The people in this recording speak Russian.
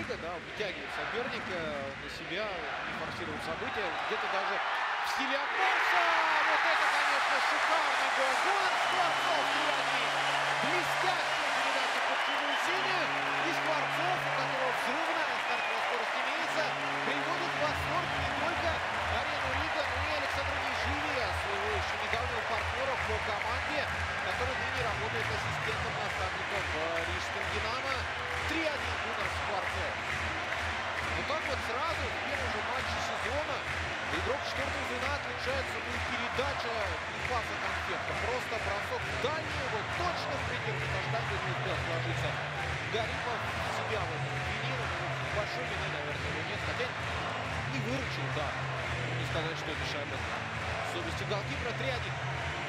Рига, да, вытягивает соперника на себя, не форсирует события, где-то даже в стиле отброса. Вот это, конечно, шикарный гол. Гол Скворцов, 3 Блестящая передача под чужую синюю. И Скворцов, у которого взрывная стартовая скорость имеется, приводит в восторг не только арену Рига, но и Александра Нежилия, своего еще недавнего партнера по команде, который ныне работает ассистентом наставника в четвертого звена отличается, ну и передача не паса конфетка, просто бросок в дальнюю, вот точно в предел штанги не успел сложиться. Гарипов себя в этом винил, ну, большой вины, наверное, его нет, хотя не выручил, да. Не сказать, что это шайба совести голкипера 3-1.